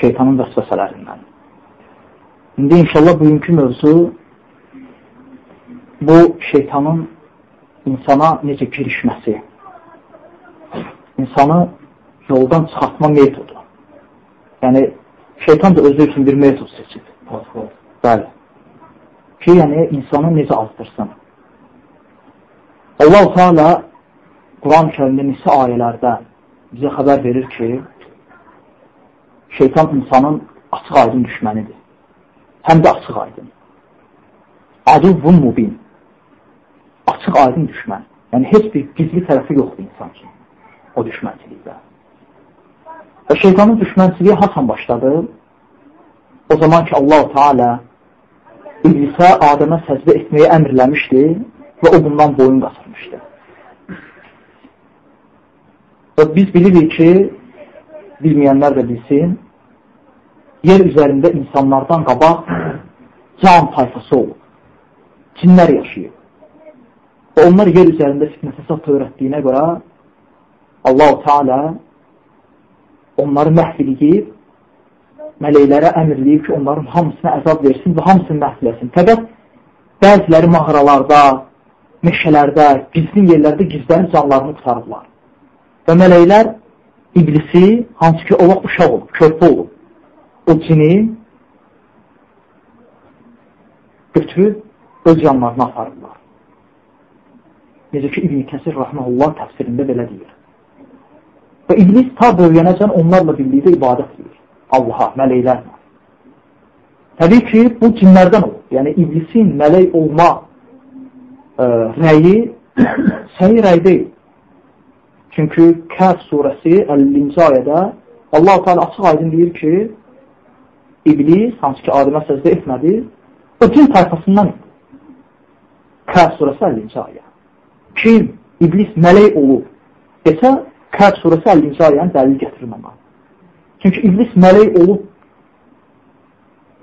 şeytanın vəsvəsələrindən. İndi inşallah bugünkü mövzu bu şeytanın insana necə girişməsi, insanı yoldan çıxartma metodu. Yəni, şeytan da özü üçün bir metod seçib. Bəli. Ki, yəni, insanı necə azdırsın. Allah-u Teala Quran-ı kərimdə nesə ayələrdə bizə xəbər verir ki, şeytan insanın açıq aydın düşmənidir. Həm də açıq aydın. Aduvun mubin. Açıq aydın düşmən. Yəni, heç bir gizli tərəfi yoxdur insan ki, o düşmənçilikdə. Və şeytanın düşmənçiliyi hasan başladı? O zaman ki, Allah-u Teala iblisə Adəmə səcdə etməyi əmrləmişdi və o bundan boyun qasırmışdı. Və biz bilirik ki, bilməyənlər də bilsin, yer üzərində insanlardan qabaq can tayfası olub. Cinlər yaşayıb. Onlar yer üzərində fitnə fəsad törətdiyinə görə Allah-u Teala onları məhv edib, mələklərə əmr edib ki, onların hamısına əzab versin və hamısını məhv eləsin. Fəqət bəziləri mağaralarda, meşələrdə, gizli yerlərdə gizlənib canlarını qutarırlar. Və mələklər iblisi, hansı ki, o vaxt uşaq olub, körpə olub, o cini götürüb öz yanlarına aparırlar. Necə ki, İbn-i Kəsir Rahmanullah təfsirində belə deyir. Və iblis ta böyüyənəcən onlarla birlikdə ibadət edir. Allaha, mələklərlə. Təbii ki, bu cinlərdən olur. Yəni, iblisin mələk olma ə, rəyi səhi rəy deyil. Çünki Kəf surəsi 50-ci ayədə Allah Teala açıq aydın deyir ki, İblis, hansı ki Adəmə səcdə etmədi, o cin tayfasından Kəf surəsi 50-ci ayə. Kim İblis mələk olub desə, Kəf surəsi 50-ci ayəni dəlil gətirməmək. Çünki İblis mələk olub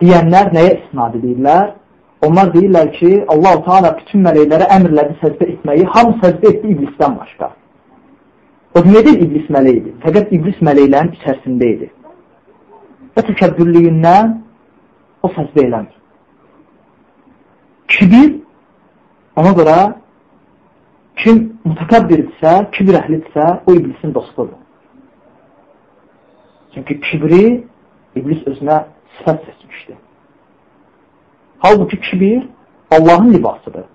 deyənlər nəyə isnad edirlər? Onlar deyirlər ki, Allah-u Teala bütün mələklərə əmrlədi səcdə etməyi, hamı səcdə etdi iblisdən başqa. O nedir iblis mələkdir? Fəqət iblis mələklərin içərisində idi. Və təkəbbürlüyündən o səzdə eləmir. Kibir, ona görə kim mütəkəbbirdirsə, kibir əhlidirsə, o iblisin dostudur. Çünki kibri iblis özünə sifət seçmişdir. Halbuki kibir Allahın libasıdır.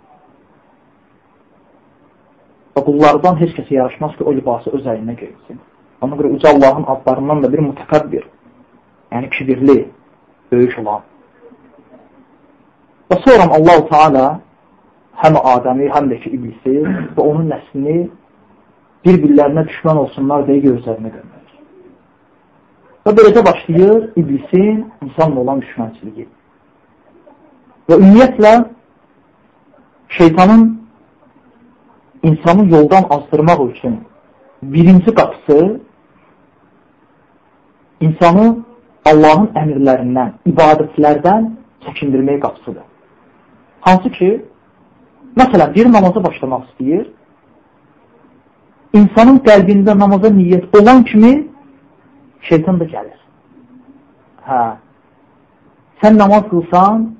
Və qullardan heç kəsə yaraşmaz ki, o libası öz əlinə geyilsin. Ona görə uca Allahın adlarından da bir mütəqəbbir, yəni kibirli, böyük olan. Və sonra Allah-u Teala həm Adəmi, həm də ki, iblisi və onun nəslini bir-birlərinə düşmən olsunlar deyə gözlərinə göndərir. Və beləcə başlayır iblisin insanla olan düşmənçiliyi. Və ümumiyyətlə şeytanın insanı yoldan azdırmaq üçün birinci qapısı insanı Allahın əmirlərindən, ibadətlərdən çəkindirmək qapısıdır. Hansı ki, məsələn, bir namaza başlamaq istəyir, insanın qəlbində namaza niyyət olan kimi şeytan da gəlir. Hə, sən namaz qılsan,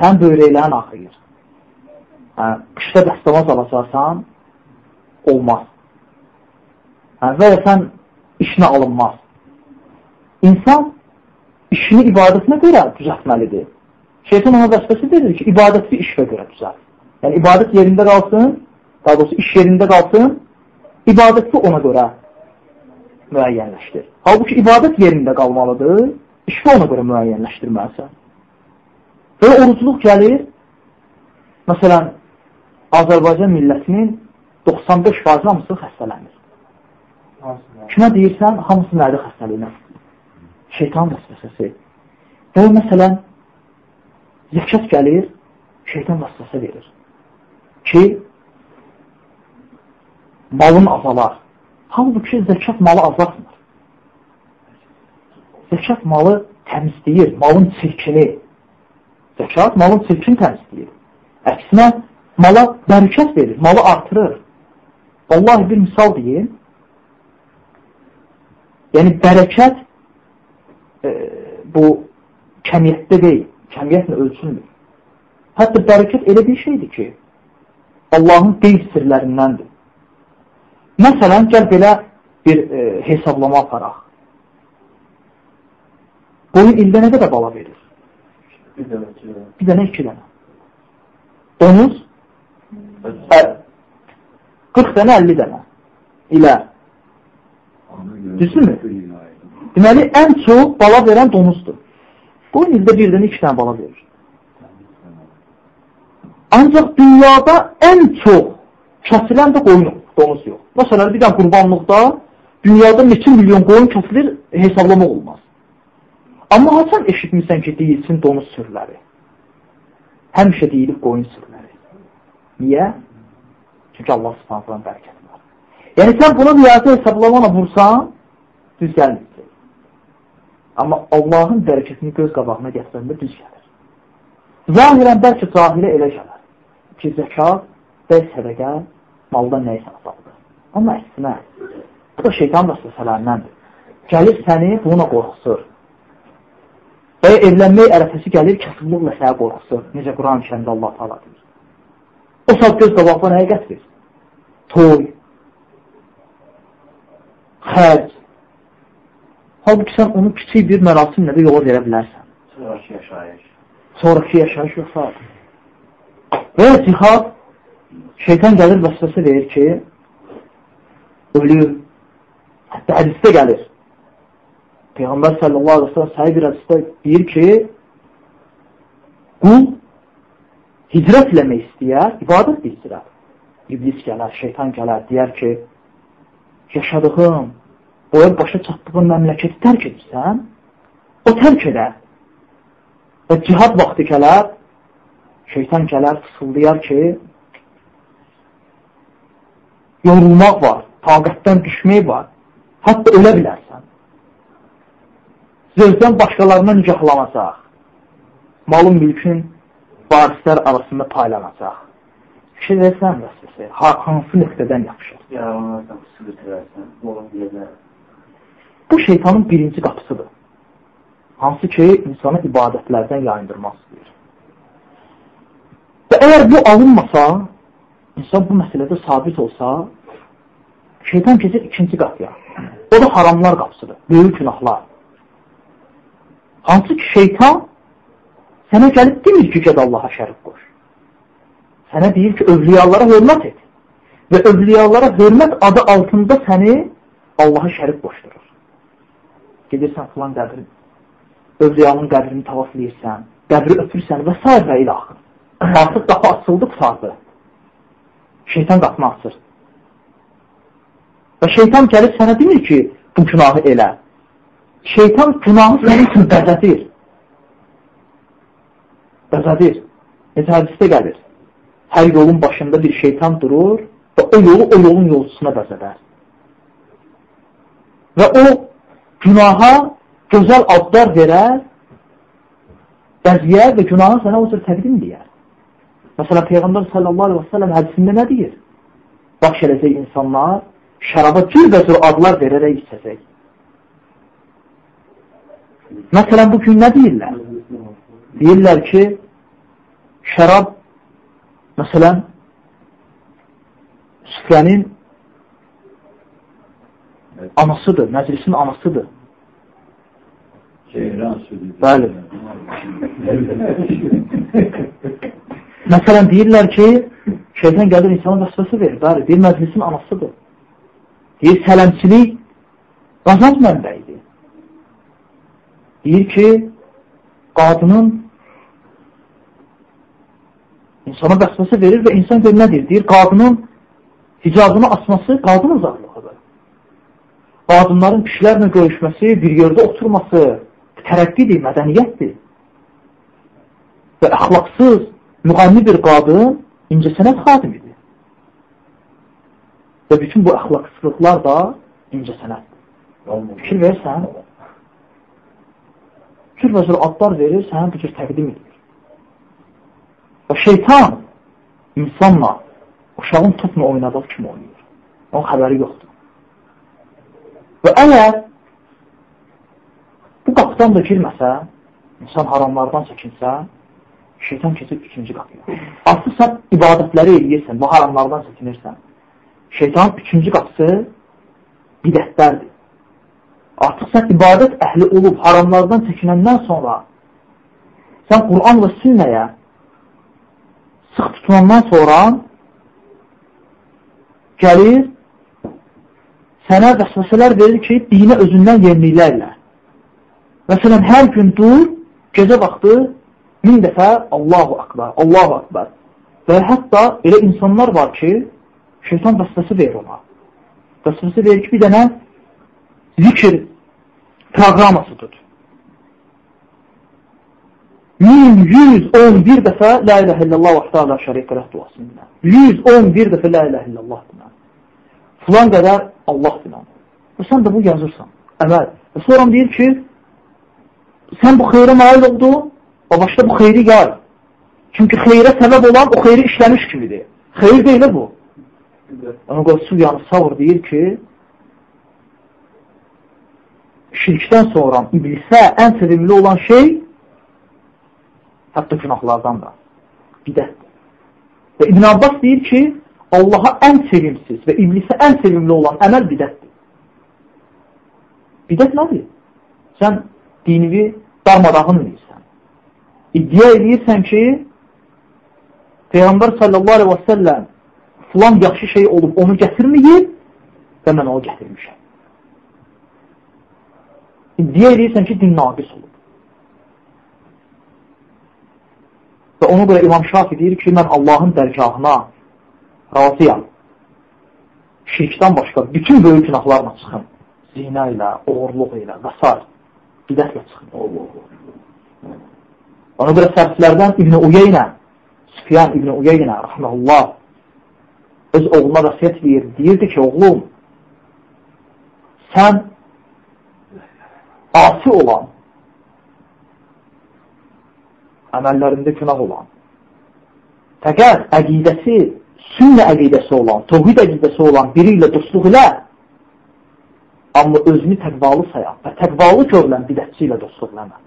sən böyrəklərin axıyır hə, qışda dəstəmaz alacaqsan, olmaz. Hə, və ya sən işinə alınmaz. İnsan işini ibadətinə görə düzəltməlidir. Şeytan ona vəsvəsə verir ki, ibadəti işə görə düzəlt. Yəni, ibadət yerində qalsın, daha doğrusu iş yerində qalsın, ibadəti ona görə müəyyənləşdir. Halbuki ibadət yerində qalmalıdır, işi ona görə müəyyənləşdirməlisən. Və orucluq gəlir, məsələn, Azərbaycan millətinin 95% hamısı xəstələnir. Kimə deyirsən, hamısı mədə xəstəliyinə. Şeytan vəsvəsəsi. Və məsələn, zəkat gəlir, şeytan vəsvəsə verir. Ki, malın azalar. Halbuki zəkat malı azaltmır. Zəkat malı təmizləyir, malın çirkini. Zəkat malın çirkini təmizləyir. Əksinə, mala bərəkət verir, malı artırır. Vallahi bir misal deyim. Yəni, bərəkət e, bu kəmiyyətdə deyil, kəmiyyətlə ölçülmür. Hətta bərəkət elə bir şeydir ki, Allahın qeyb sirlərindəndir. Məsələn, gəl belə bir e, hesablama aparaq. Qoyun ildə nə qədər bala verir? Bir dənə, iki dənə. Bir dənə, iki dənə. Donuz? 40 dənə, 50 dənə. ilə. Düzdürmü? Deməli, ən çox bala verən donuzdur. Qoyun ildə bir dənə iki dənə bala verir. Ancaq dünyada ən çox kəsilən də qoyun donuz yox. Məsələn, bir dənə qurbanlıqda dünyada neçə milyon qoyun kəsilir, hesablamaq olmaz. Amma haçan eşitmirsən ki, deyilsin donuz sürüləri. Həmişə deyilib qoyun sürüləri. Niyə? Çünki Allah subhanətlərin bərəkəti var. Yəni, sən bunu riyazı hesablamana vursan, düz gəlməyəcək. Amma Allahın bərəkətini göz qabağına gətirəndə düz gəlir. Zahirən bəlkə cahilə elə gəlir ki, zəkat və sədəqə maldan nəyisə azaldır. Amma əksinə, bu da şeytan vəsvəsələrindən gəlir səni bununla qorxusur. Və evlənmək ərəfəsi gəlir, kasıblıqla sənə qorxusur. Necə Quran-ı kərimdə Allah taala deyir. O saat göz qabağına nəyə gətirir? Toy, xərc. Halbuki sən onu kiçik bir mərasimlə də yola verə bilərsən. Sonraki yaşayış. Sonraki yaşayış yoxsa. Və cihad şeytan gəlir vəsvəsə verir ki, ölür. Hətta hədisdə gəlir. Peyğəmbər sallallahu aleyhi ve sellem sahib bir hədisdə deyir ki, qul hicrət eləmək istəyər, ibadət istəyər. İblis gələr, şeytan gələr, deyər ki, yaşadığım, boya başa çatdığın məmləkəti tərk edirsən, o tərk edər. Və cihad vaxtı gələr, şeytan gələr, fısıldayar ki, yorulmaq var, taqətdən düşmək var, hətta ölə bilərsən. Zövzdən başqalarına nicahlanacaq, malın mülkün varislər arasında paylanacaq. Fikir versən vəsvəsə, hansı nöqtədən yapışır? Ya onlardan sıqırt versən, olun yerlər. Bu şeytanın birinci qapısıdır. Hansı ki, insanı ibadətlərdən yayındırmaq istəyir. Və əgər bu alınmasa, insan bu məsələdə sabit olsa, şeytan keçir ikinci qapıya. O da haramlar qapısıdır, böyük günahlar. Hansı ki, şeytan sənə gəlib demir ki, gəd Allaha şərif qoş. Sənə deyir ki, övliyalara hörmət et. Və övliyalara hörmət adı altında səni Allaha şərif qoşdurur. Gedirsən filan qəbrin, övliyanın qəbrini tavaflayırsən, qəbri öpürsən və s. və ilə axır. Artıq qapı açıldı, qutardı. Şeytan qapını açır. Və şeytan gəlib sənə demir ki, bu günahı elə. Şeytan günahı sənin üçün bəzədir. Bəzədir. Necə hədisdə gəlir. Hər yolun başında bir şeytan durur və o yolu o yolun yolcusuna bəzədər. Və o günaha gözəl adlar verər, bəziyər və günahı sənə o cür təqdim deyər. Məsələn, Peyğəmbər sallallahu aleyhi və səlləm hədisində nə deyir? Bax gələcək insanlar şəraba cürbəcür adlar verərək içəcək. Məsələn, bu gün nə deyirlər? Deyirlər ki, şərab, məsələn, süfrənin anasıdır, məclisin anasıdır. Bəli. Məsələn, deyirlər ki, şeytan gəlir insana vəsvəsə verir. Bəli, deyir, məclisin anasıdır. Deyir, sələmçilik qazanc mənbəyidir. Deyir ki, qadının insana vəsvəsə verir və insan gör nədir? Deyir, qadının hicabını açması qadın uzaqlığıdır. Qadınların kişilərlə görüşməsi, bir yerdə oturması tərəqqidir, mədəniyyətdir. Və əxlaqsız, müğanni bir qadın incəsənət xadimidir. Və bütün bu əxlaqsızlıqlar da incəsənətdir. Fikir versən, cürbəcür adlar verir, sənə bu cür təqdim edir. Və şeytan insanla uşağın topla oynadığı kimi oynayır. Onun xəbəri yoxdur. Və əgər bu qapı qapıdan da girməsə, insan haramlardan çəkinsə, şeytan keçib üçüncü qapıya. Artıq sən ibadətləri eləyirsən, bu haramlardan çəkinirsən. Şeytanın üçüncü qapısı bidətlərdir. Artıq sən ibadət əhli olub haramlardan çəkinəndən sonra sən Quran və sünnəyə sıx tutunandan sonra gəlir sənə vəsvəsələr verir ki, dinə özündən yeniliklərlə. Məsələn, hər gün dur, gecə vaxtı min dəfə Allahu Akbar, Allahu Akbar. Və hətta elə insanlar var ki, şeytan vəsvəsə verir ona. Vəsvəsə verir ki, bir dənə zikr proqraması tut. 1111 dəfə La iləhə illallah vəxtə alə şərikə rəhd duasında. 111 dəfə La iləhə illallah dinə. Filan qədər Allah dinə. Və sən də bu yazırsan. Əməl. Və sonra deyir ki, sən bu xeyrə nail oldun və başda bu xeyri yay. Çünki xeyrə səbəb olan o xeyri işləmiş kimidir. Xeyr deyil bu. Ona qoy Sufyan Savr deyir ki, şirkdən sonra iblisə ən sevimli olan şey hətta günahlardan da bidətdir. Və İbn Abbas deyir ki, Allaha ən sevimsiz və iblisə ən sevimli olan əməl bidətdir. Bidət nədir? Sən dinivi darmadağın edirsən. İddia edirsən ki, Peyğəmbər sallallahu aleyhi və səlləm filan yaxşı şey olub onu gətirməyib və mən onu gətirmişəm. İddia edirsən ki, din naqis olub. Və ona görə İmam Şafi deyir ki, mən Allahın dərgahına razıyam. Şirkdən başqa bütün böyük günahlarla çıxın. Zinə ilə, oğurluq ilə və s. Bidətlə çıxın. Ona görə sərflərdən İbn-i Uyeynə, Süfyan İbn-i Uyeynə, rəhməlullah, öz oğluna vəsiyyət verir. Deyirdi ki, oğlum, sən asi olan, əməllərində günah olan, fəqət əqidəsi, sünnə əqidəsi olan, tohid əqidəsi olan biri ilə dostluq ilə, amma özünü təqvalı sayan və təqvalı görülən bidətçi ilə dostluq eləmə.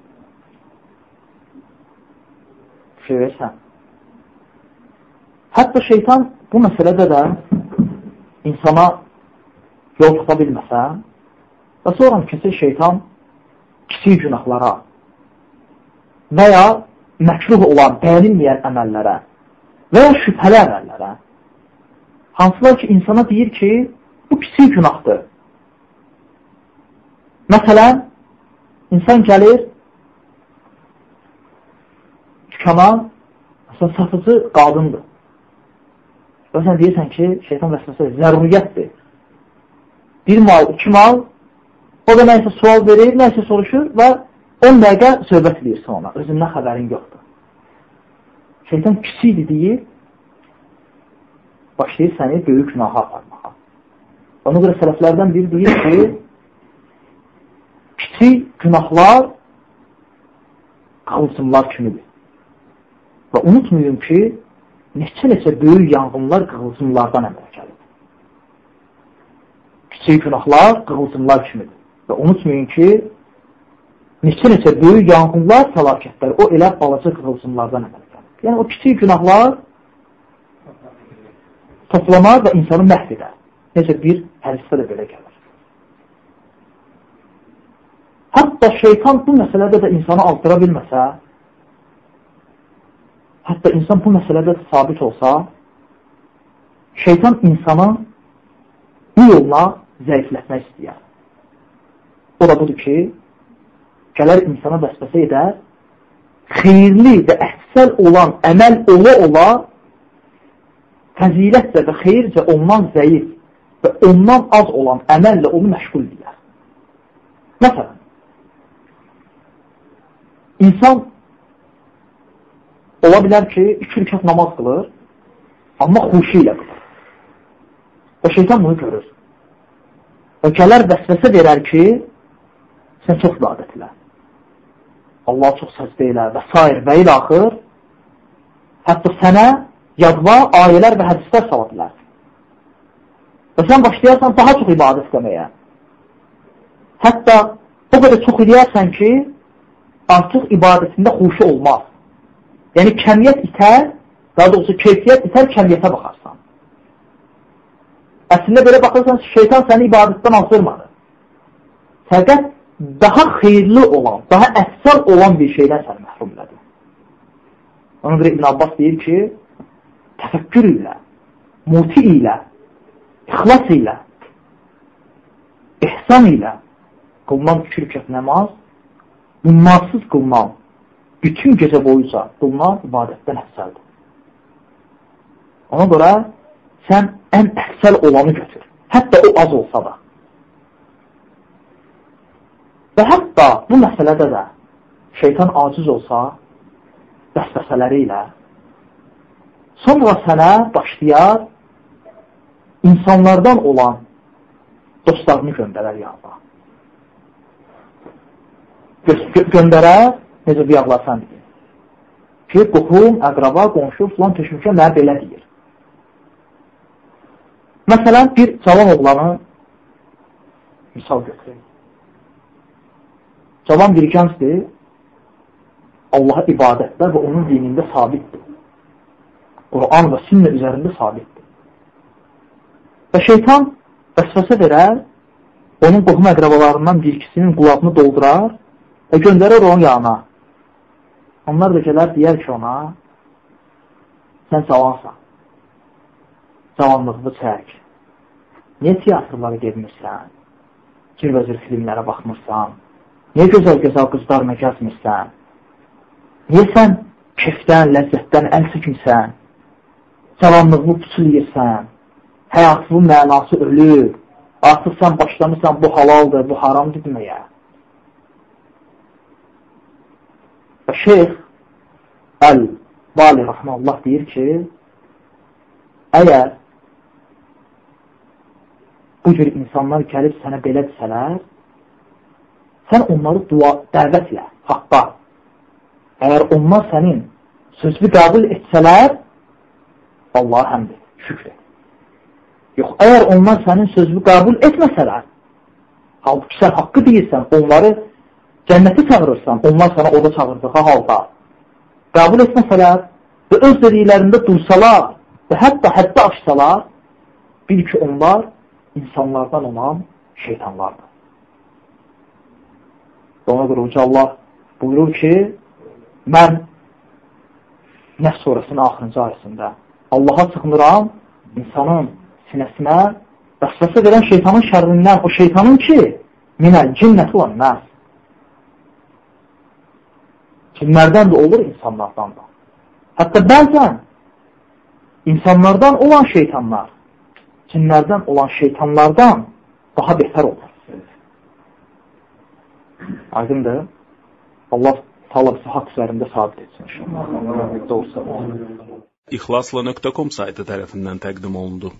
Şey versən. Hətta şeytan bu məsələdə də insana yol tapa bilməsə və sonra keçir şeytan kiçik günahlara və ya məkruh olan, bəyənilməyən əməllərə və ya şübhəli əməllərə hansılar ki, insana deyir ki, bu kiçik günahdır. Məsələn, insan gəlir dükana, məsələn, satıcı qadındır. Və sən deyirsən ki, şeytan vəsvəsə zəruriyyətdir. Bir mal, iki mal, o da nəysə sual verir, nəysə soruşur və 10 dəqiqə söhbət edirsən ona, özündən xəbərin yoxdur. Şeytan kiçikdir deyir, başlayır səni böyük günaha aparmağa. Ona görə sələflərdən biri deyir ki, kiçik günahlar qavsımlar kimidir. Və unutmayın ki, neçə-neçə böyük yanğınlar qığılcımlardan əmələ gəlir. Kiçik günahlar qığılcımlar kimidir. Və unutmayın ki, neçə-neçə böyük yanğınlar, fəlakətlər o elə balaca qığılcımlardan əmələ gəlir. Yəni, o kiçik günahlar toplamar və insanı məhv edər. Necə bir hədisdə də belə gəlir. Hətta şeytan bu məsələdə də insanı aldıra bilməsə, hətta insan bu məsələdə sabit olsa, şeytan insana bu yolla zəiflətmək istəyər. O da budur ki, gələr insana vəsvəsə edər, xeyirli və əhsəl olan əməl ola-ola fəzilətlə və xeyircə ondan zəif və ondan az olan əməllə onu məşğul edər. Məsələn, insan Ola bilər ki, iki rükət namaz qılır, amma xuşi ilə qılır. Və şeytan bunu görür. Və gələr vəsvəsə verər ki, sən çox ibadət elə. Allah çox səzdə elə və s. və ilə axır, hətta sənə yadva ayələr və hədislər sala bilər. Və sən başlayarsan daha çox ibadət etməyə. Hətta o qədər çox eləyərsən ki, artıq ibadətində xuşu olmaz. Yəni, kəmiyyət itər, daha doğrusu keyfiyyət itər, kəmiyyətə baxarsan. Əslində belə baxırsan, şeytan səni ibadətdən azırmadı. Fəqət daha xeyirli olan, daha əfsal olan bir şeydən səni məhrum elədi. Ona görə İbn Abbas deyir ki, təfəkkür ilə, muti ilə, ixlas ilə, ihsan ilə qılınan fikir kət nəmaz, bunlarsız qılınan bütün gecə boyuca qılınan ibadətdən əfsəldir. Ona görə sən ən əfsəl olanı götür. Hətta o az olsa da. Və hətta bu məsələdə də şeytan aciz olsa, vəsvəsələri ilə sonra sənə başlayar insanlardan olan dostlarını göndərər yanına. Gö göndərər, necə bir yağlarsan deyir. Ki, qohum, əqraba, qonşu, filan tökmüşə mənə belə deyir. Məsələn, bir cavan oğlanı misal götürək. Cavan bir gəncdir, Allaha ibadətdə və onun dinində sabitdir. Quran və sünnə üzərində sabitdir. Və şeytan vəsvəsə verər, onun qohum əqrabalarından bir ikisinin qulağını doldurar və göndərir onun yanına. Onlar da gələr, deyər ki ona, sən cavansan, cavanlığını çək. Niyə teatrlara gedmirsən? Cürbəcür filmlərə baxmırsan? Niyə gözəl-gözəl qızlarına gəzmirsən? Niyə sən kefdən, ləzzətdən əl çəkmirsən? Cavanlığını pusul yirsən? həyatının mənası ölür. Artıq sən başlamısan, bu halaldır, bu haramdır deməyə. Və şeyx Əl-Vali Rəhməllah deyir ki, əgər bu cür insanlar gəlib sənə belə desələr, sən onları dua, dəvət ilə, haqqa. Əgər onlar sənin sözünü qəbul etsələr, Allah həmdir, şükür et. Yox, əgər onlar sənin sözünü qəbul etməsələr, halbuki sən haqqı deyirsən, onları cənnəti çağırırsan, onlar sənə orada çağırdığı halda qəbul etməsələr və öz dediklərində dursalar və hətta həddə açsalar, bil ki, onlar insanlardan olan şeytanlardır. Ona görə ki, Allah buyurur ki, mən Nəs surəsinin axırıncı ayəsində Allaha çıxmıram insanın sinəsinə vəsvəsə verən şeytanın şərrindən, o şeytanın ki, minəl cinnəti olan nəs. Cinlərdən də olur, insanlardan da. Hətta bəzən insanlardan olan şeytanlar, cinlərdən olan şeytanlardan daha betər olur. Aydındır. Allah Taala bizi haqq üzərində sabit etsin inşallah. İxlasla.com saytı tərəfindən təqdim olundu.